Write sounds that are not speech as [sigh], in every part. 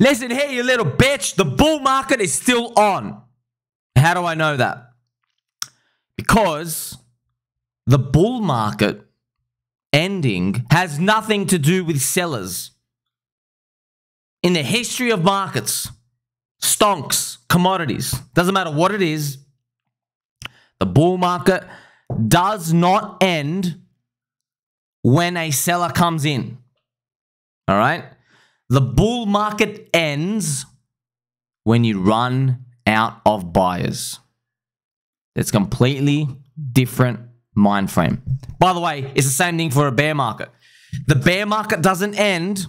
Listen here, you little bitch. The bull market is still on. How do I know that? Because the bull market ending has nothing to do with sellers. In the history of markets, stonks, commodities, doesn't matter what it is, the bull market does not end when a seller comes in. All right? The bull market ends when you run out of buyers. It's completely different mind frame. By the way, it's the same thing for a bear market. The bear market doesn't end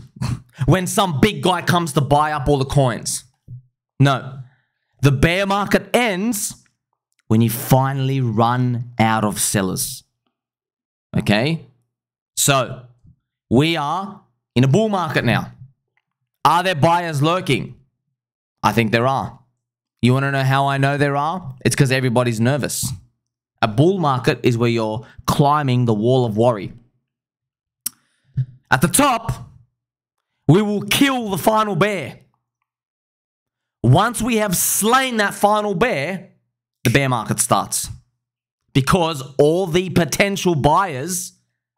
when some big guy comes to buy up all the coins. No. The bear market ends when you finally run out of sellers. Okay? So, we are in a bull market now. Are there buyers lurking? I think there are. You want to know how I know there are? It's because everybody's nervous. A bull market is where you're climbing the wall of worry. At the top, we will kill the final bear. Once we have slain that final bear, the bear market starts. Because all the potential buyers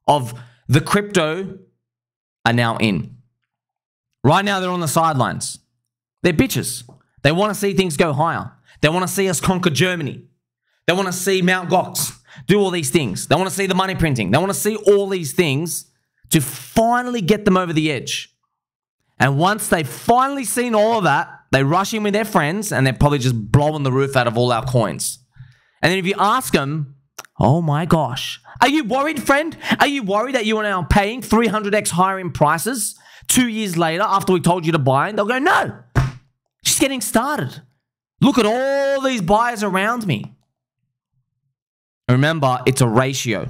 of the crypto are now in. Right now, they're on the sidelines. They're bitches. They want to see things go higher. They want to see us conquer Germany. They want to see Mount Gox do all these things. They want to see the money printing. They want to see all these things to finally get them over the edge. And once they've finally seen all of that, they rush in with their friends and they're probably just blowing the roof out of all our coins. And then if you ask them, oh my gosh, are you worried, friend? Are you worried that you are now paying 300x higher in prices two years later after we told you to buy? And they'll go, no, just getting started. Look at all these buyers around me. Remember, it's a ratio.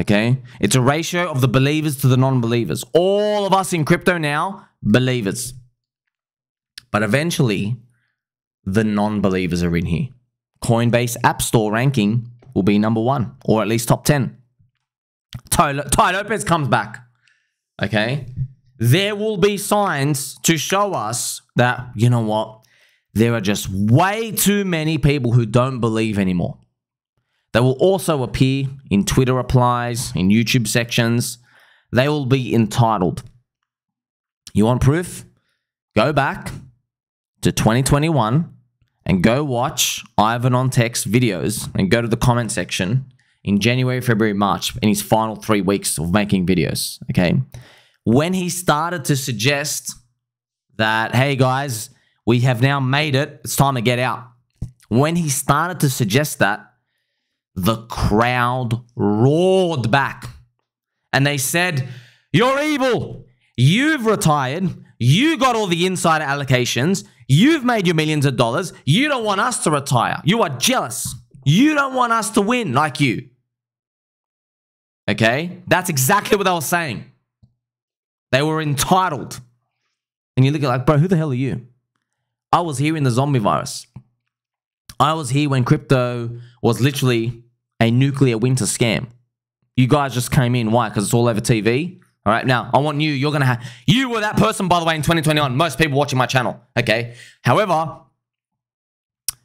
Okay? It's a ratio of the believers to the non believers. All of us in crypto now, believers. But eventually, the non believers are in here. Coinbase App Store ranking will be number one, or at least top 10. Tai Lopez comes back. Okay? There will be signs to show us that, you know what? There are just way too many people who don't believe anymore. They will also appear in Twitter replies, in YouTube sections. They will be entitled. You want proof? Go back to 2021 and go watch Ivan on Tech videos and go to the comment section in January, February, March in his final three weeks of making videos. Okay. When he started to suggest that, hey guys, we have now made it, it's time to get out. When he started to suggest that, the crowd roared back and they said, You're evil. You've retired. You got all the insider allocations. You've made your millions of dollars. You don't want us to retire. You are jealous. You don't want us to win like you. Okay? That's exactly what they were saying. They were entitled. And you look at like, bro, who the hell are you? I was here in the zombie virus. I was here when crypto was literally a nuclear winter scam. You guys just came in. Why? Because it's all over TV. All right. Now, I want you. You're going to have. You were that person, by the way, in 2021. Most people watching my channel. Okay. However,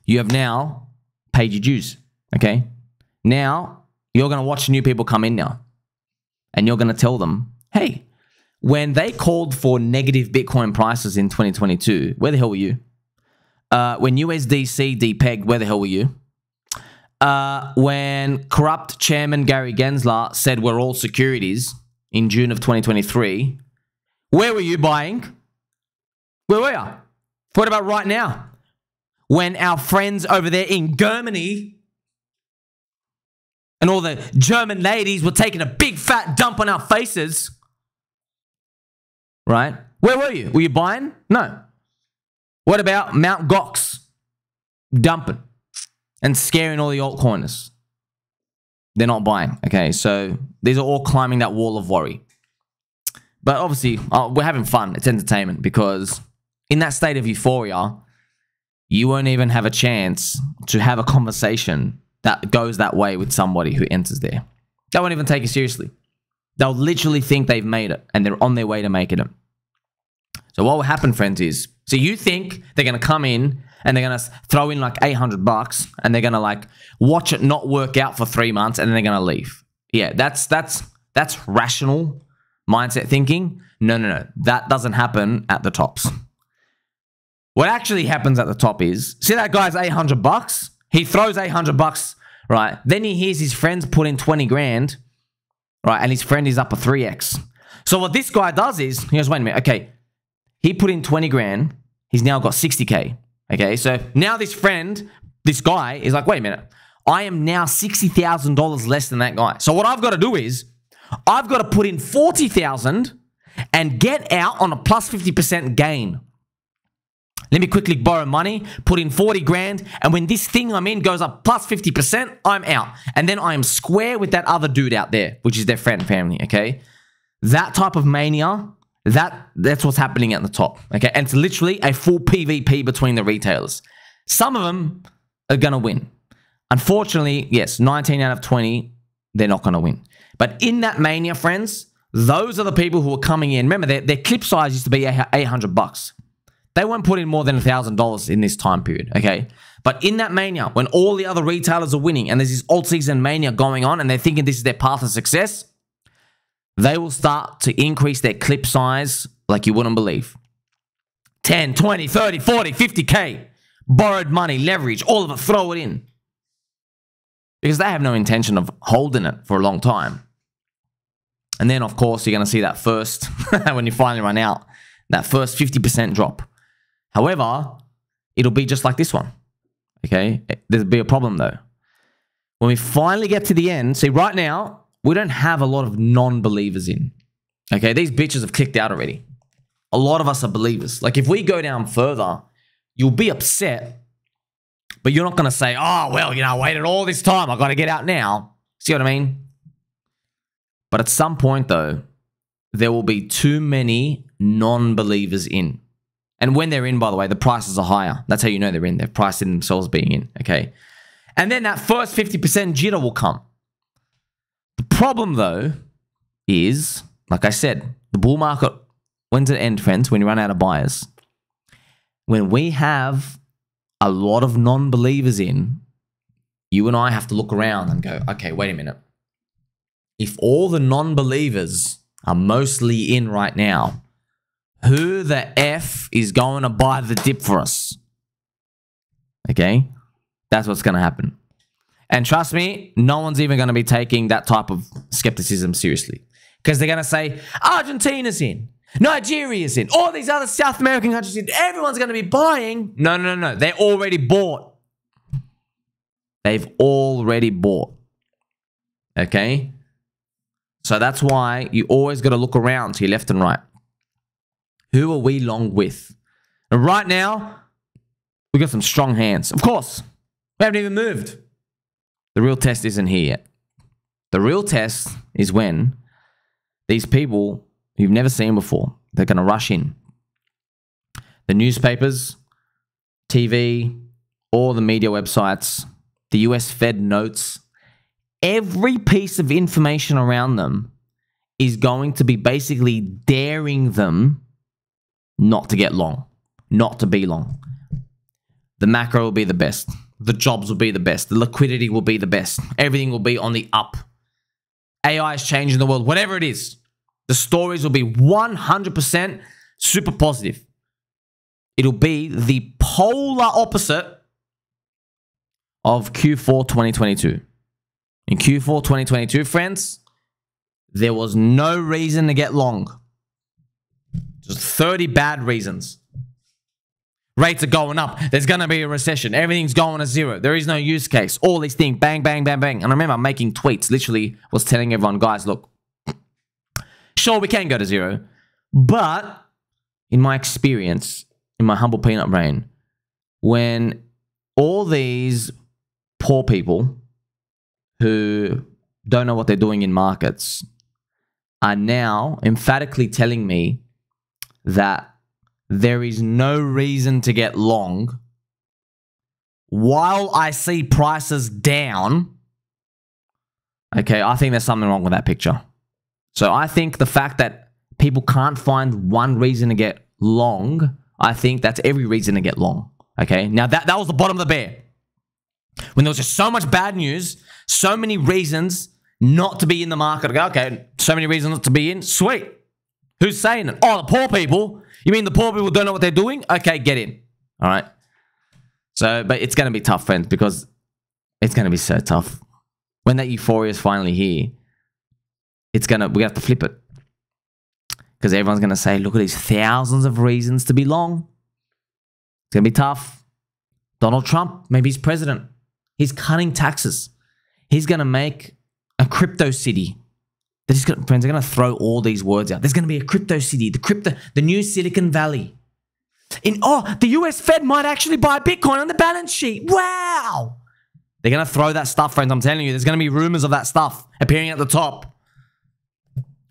you have now paid your dues. Okay. Now, you're going to watch new people come in now. And you're going to tell them, hey, when they called for negative Bitcoin prices in 2022, where the hell were you? Uh, when USDC depegged, where the hell were you? Uh, when corrupt chairman Gary Gensler said we're all securities in June of 2023, where were you buying? Where were you? What about right now? When our friends over there in Germany and all the German ladies were taking a big fat dump on our faces, right? Where were you? Were you buying? No. What about Mount Gox dumping and scaring all the altcoiners? They're not buying. Okay, so these are all climbing that wall of worry. But obviously, uh, we're having fun. It's entertainment because in that state of euphoria, you won't even have a chance to have a conversation that goes that way with somebody who enters there. They won't even take it seriously. They'll literally think they've made it and they're on their way to making it. So what will happen, friends, is so you think they're gonna come in and they're gonna throw in like 800 bucks and they're gonna like watch it not work out for three months and then they're gonna leave. Yeah, that's that's that's rational mindset thinking. No, no, no. That doesn't happen at the tops. What actually happens at the top is see that guy's 800 bucks? He throws 800 bucks, right? Then he hears his friends put in 20 grand, right? And his friend is up a 3x. So what this guy does is he goes, wait a minute, okay. He put in 20 grand, he's now got 60k. Okay, so now this friend, this guy, is like, wait a minute, I am now $60,000 less than that guy. So what I've got to do is I've got to put in 40,000 and get out on a plus 50% gain. Let me quickly borrow money, put in 40 grand, and when this thing I'm in goes up plus 50%, I'm out. And then I am square with that other dude out there, which is their friend family, okay? That type of mania, that that's what's happening at the top, okay? And it's literally a full PvP between the retailers. Some of them are to win. Unfortunately, yes, 19 out of 20, they're not to win. But in that mania, friends, those are the people who are coming in. Remember, their, their clip size used to be 800 bucks. They won't put in more than $1,000 in this time period, okay? But in that mania, when all the other retailers are winning and there's this alt season mania going on and they're thinking this is their path of success, they will start to increase their clip size like you wouldn't believe. 10, 20, 30, 40, 50K, borrowed money, leverage, all of it, throw it in. Because they have no intention of holding it for a long time. And then, of course, you're going to see that first, [laughs] when you finally run out, that first 50% drop. However, it'll be just like this one. Okay? There'll be a problem though. When we finally get to the end, see, right now, we don't have a lot of non believers in. Okay? These bitches have clicked out already. A lot of us are believers. Like, if we go down further, you'll be upset, but you're not going to say, oh, well, you know, I waited all this time. I got to get out now. See what I mean? But at some point, though, there will be too many non believers in. And when they're in, by the way, the prices are higher. That's how you know they're in. They're priced in themselves being in. Okay. And then that first 50% jitter will come. The problem, though, is, like I said, the bull market, when's it end, friends? When you run out of buyers. When we have a lot of non believers in, you and I have to look around and go, okay, wait a minute. If all the non believers are mostly in right now, who the F is going to buy the dip for us? Okay? That's what's going to happen. And trust me, no one's even going to be taking that type of skepticism seriously. Because they're going to say, Argentina's in, Nigeria's in, all these other South American countries in, everyone's going to be buying. No, no, no, no. They're already bought. They've already bought. Okay? So that's why you always got to look around to your left and right. Who are we long with? And right now, we got some strong hands. Of course, we haven't even moved. The real test isn't here yet. The real test is when these people you've never seen before, they're going to rush in. The newspapers, TV, all the media websites, the US Fed notes, every piece of information around them is going to be basically daring them not to get long, not to be long. The macro will be the best. The jobs will be the best. The liquidity will be the best. Everything will be on the up. AI is changing the world. Whatever it is, the stories will be 100% super positive. It'll be the polar opposite of Q4 2022. In Q4 2022, friends, there was no reason to get long. Just 30 bad reasons. Rates are going up. There's going to be a recession. Everything's going to zero. There is no use case. All these things, bang, bang, bang, bang. And I remember making tweets, literally was telling everyone, guys, look, sure, we can go to zero. But in my experience, in my humble peanut brain, when all these poor people who don't know what they're doing in markets are now emphatically telling me that there is no reason to get long while I see prices down. Okay, I think there's something wrong with that picture. So I think the fact that people can't find one reason to get long, I think that's every reason to get long. Okay. Now that, that was the bottom of the bear. When there was just so much bad news, so many reasons not to be in the market. Okay, so many reasons not to be in. Sweet. Who's saying it? Oh, the poor people. You mean the poor people don't know what they're doing? Okay, get in. All right. So, but it's going to be tough, friends, because it's going to be so tough. When that euphoria is finally here, it's going to, we have to flip it. Because everyone's going to say, look at these thousands of reasons to be long. It's going to be tough. Donald Trump, maybe he's president. He's cutting taxes. He's going to make a crypto city. They're just gonna, friends, are going to throw all these words out. There's going to be a crypto city, the crypto, the new Silicon Valley. In oh, the US Fed might actually buy Bitcoin on the balance sheet. Wow. They're going to throw that stuff, friends. I'm telling you, there's going to be rumors of that stuff appearing at the top.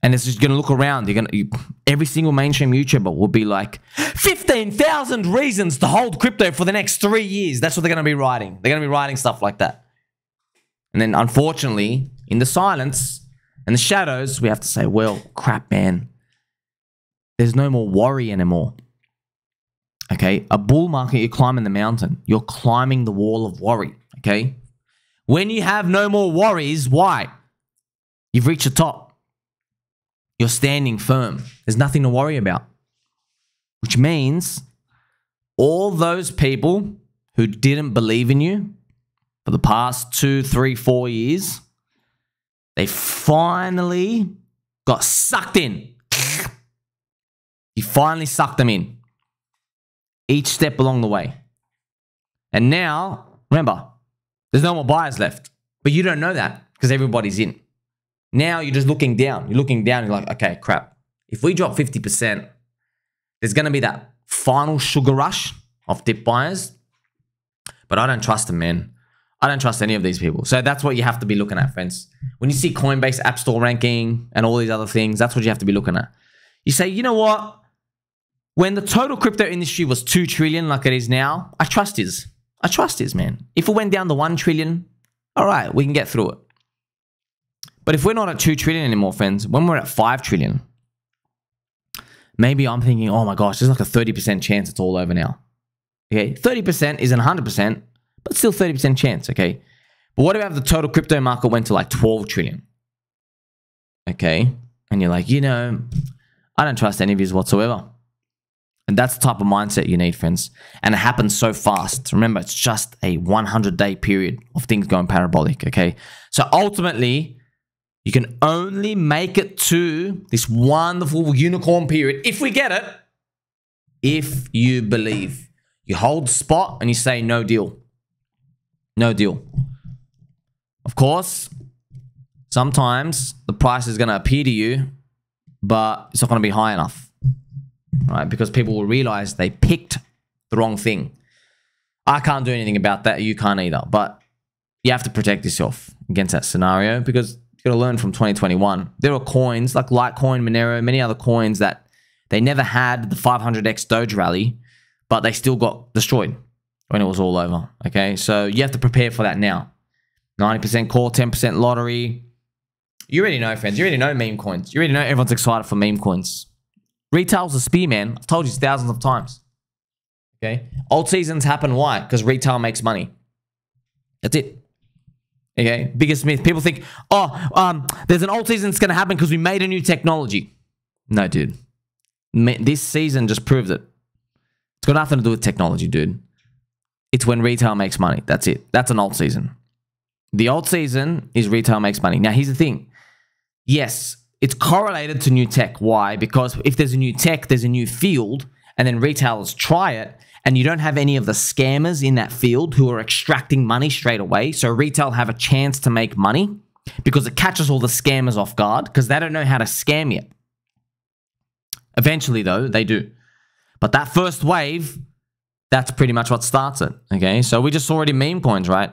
And it's just going to look around. You're going to, you, every single mainstream YouTuber will be like, 15,000 reasons to hold crypto for the next three years. That's what they're going to be writing. They're going to be writing stuff like that. And then, unfortunately, in the silence and the shadows, we have to say, well, crap, man. There's no more worry anymore. Okay. A bull market, you're climbing the mountain, you're climbing the wall of worry. Okay. When you have no more worries, why? You've reached the top. You're standing firm. There's nothing to worry about. Which means all those people who didn't believe in you for the past two, three, four years, they finally got sucked in. He finally sucked them in each step along the way. And now, remember, there's no more buyers left. But you don't know that because everybody's in. Now you're just looking down. You're looking down. You're like, okay, crap. If we drop 50%, there's going to be that final sugar rush of dip buyers. But I don't trust them, man. I don't trust any of these people. So that's what you have to be looking at, friends. When you see Coinbase App Store ranking and all these other things, that's what you have to be looking at. You say, you know what? When the total crypto industry was 2 trillion like it is now, I trust his. I trust his, man. If it went down to 1 trillion, all right, we can get through it. But if we're not at 2 trillion anymore, friends, when we're at 5 trillion, maybe I'm thinking, oh my gosh, there's like a 30% chance it's all over now. Okay, 30% isn't 100%, but still 30% chance, okay? But what about if the total crypto market went to like 12 trillion? Okay, and you're like, you know, I don't trust any of these whatsoever. And that's the type of mindset you need, friends. And it happens so fast. Remember, it's just a 100 day period of things going parabolic, okay? So ultimately, you can only make it to this wonderful unicorn period if we get it, if you believe. You hold spot and you say no deal. No deal. Of course, sometimes the price is going to appear to you, but it's not going to be high enough, right? Because people will realize they picked the wrong thing. I can't do anything about that. You can't either. But you have to protect yourself against that scenario because you got to learn from 2021. There are coins like Litecoin, Monero, many other coins that they never had the 500x Doge rally, but they still got destroyed when it was all over. Okay, so you have to prepare for that now. 90% core, 10% lottery. You already know, friends. You already know meme coins. You already know everyone's excited for meme coins. Retail's a spear, man. I've told you thousands of times. Okay, Alt seasons happen. Why? Because retail makes money. That's it. Okay, biggest myth. People think, oh, um, there's an alt season that's going to happen because we made a new technology. No, dude. This season just proved it. It's got nothing to do with technology, dude. It's when retail makes money. That's it. That's an alt season. The alt season is retail makes money. Now, here's the thing. Yes, it's correlated to new tech. Why? Because if there's a new tech, there's a new field, and then retailers try it, and you don't have any of the scammers in that field who are extracting money straight away. So retail have a chance to make money because it catches all the scammers off guard because they don't know how to scam yet. Eventually, though, they do. But that first wave, that's pretty much what starts it. Okay, so we just saw it in meme coins, right?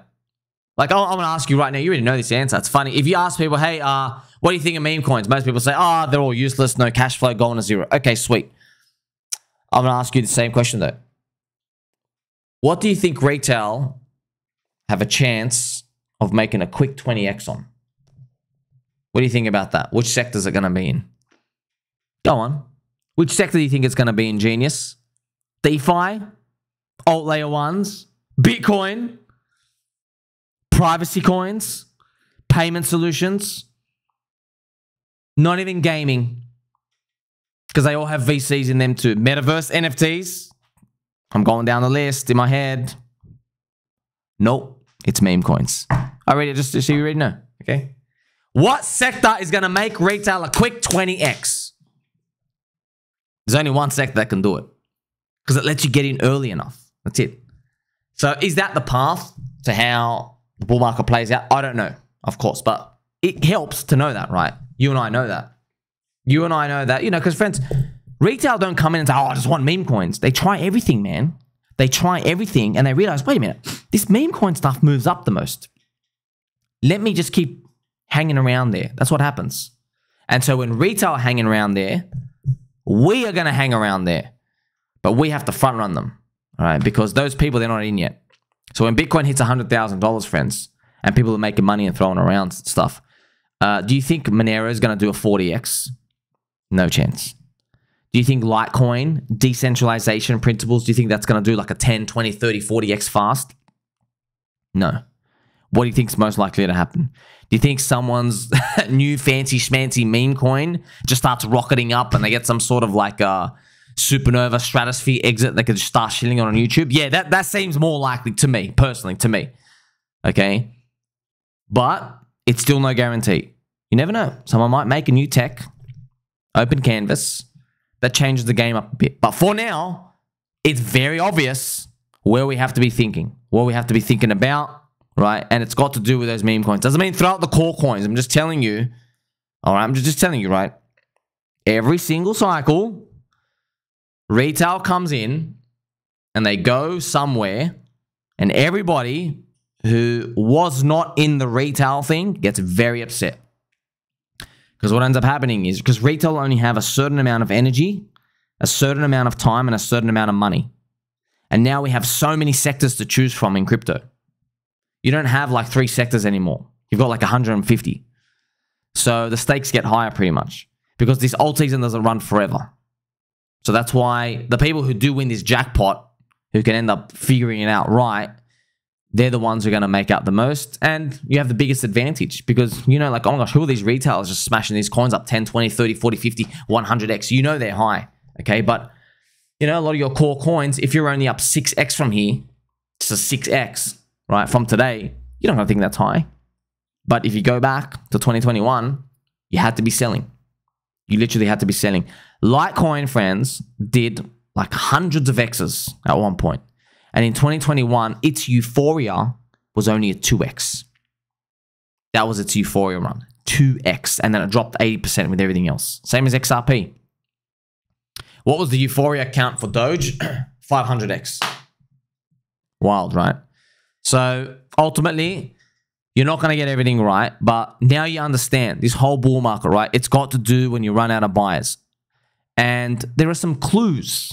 Like, I'm to ask you right now, you already know this answer. It's funny. If you ask people, hey, uh, what do you think of meme coins? Most people say, oh, they're all useless, no cash flow, going to zero. Okay, sweet. I'm to ask you the same question, though. What do you think retail have a chance of making a quick 20x on? What do you think about that? Which sector is it going to be in? Go on. Which sector do you think it's going to be in Genius? DeFi, alt layer ones, Bitcoin, privacy coins, payment solutions, not even gaming, because they all have VCs in them too. Metaverse, NFTs. I'm going down the list in my head. Nope, it's meme coins. I read it just to see you ready now. Okay. What sector is going to make retail a quick 20x? There's only one sector that can do it because it lets you get in early enough. That's it. So is that the path to how the bull market plays out? I don't know, of course, but it helps to know that, right? You and I know that. You and I know that, you know, because friends, retail don't come in and say, oh, I just want meme coins. They try everything, man. They try everything and they realize, wait a minute, this meme coin stuff moves up the most. Let me just keep hanging around there. That's what happens. And so when retail hanging around there, we are going to hang around there, but we have to front run them, all right? Because those people, they're not in yet. So when Bitcoin hits $100,000, friends, and people are making money and throwing around stuff, uh, do you think Monero is going to do a 40x? No chance. Do you think Litecoin, decentralization principles, do you think that's going to do like a 10, 20, 30, 40x fast? No. What do you think is most likely to happen? Do you think someone's [laughs] new fancy schmancy meme coin just starts rocketing up and they get some sort of like a supernova stratosphere exit they could start shilling on YouTube? Yeah, that, that seems more likely to me, personally, to me. Okay. But it's still no guarantee. You never know. Someone might make a new tech, open canvas, that changes the game up a bit. But for now, it's very obvious where we have to be thinking, what we have to be thinking about, right? And it's got to do with those meme coins. Doesn't mean throw out the core coins. I'm just telling you. All right, I'm just telling you, right? Every single cycle, retail comes in and they go somewhere, and everybody who was not in the retail thing gets very upset. Because what ends up happening is because retail only have a certain amount of energy, a certain amount of time, and a certain amount of money. And now we have so many sectors to choose from in crypto you don't have like three sectors anymore. You've got like 150. So the stakes get higher pretty much because this alt season doesn't run forever. So that's why the people who do win this jackpot, who can end up figuring it out right, they're the ones who are going to make out the most. And you have the biggest advantage because, you know, like, oh my gosh, who are these retailers just smashing these coins up 10, 20, 30, 40, 50, 100x? You know they're high. Okay. But, you know, a lot of your core coins, if you're only up 6x from here, it's a 6x right, from today, you don't think that's high. But if you go back to 2021, you had to be selling. You literally had to be selling. Litecoin, friends, did like hundreds of X's at one point. And in 2021, its euphoria was only a 2X. That was its euphoria run. 2X. And then it dropped 80% with everything else. Same as XRP. What was the euphoria count for Doge? [clears throat] 500X. Wild, right? So ultimately, you're not going to get everything right, but now you understand this whole bull market, right? It's got to do when you run out of buyers. And there are some clues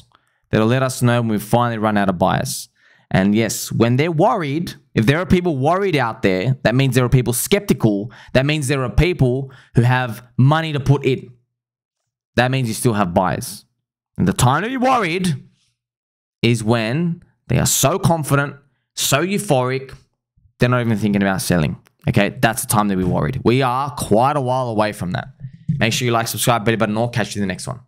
that'll let us know when we finally run out of buyers. And yes, when they're worried, if there are people worried out there, that means there are people skeptical. That means there are people who have money to put in. That means you still have buyers. And the time to be worried is when they are so confident so euphoric, they're not even thinking about selling. Okay, that's the time to be worried. We are quite a while away from that. Make sure you like, subscribe, better button, or catch you in the next one.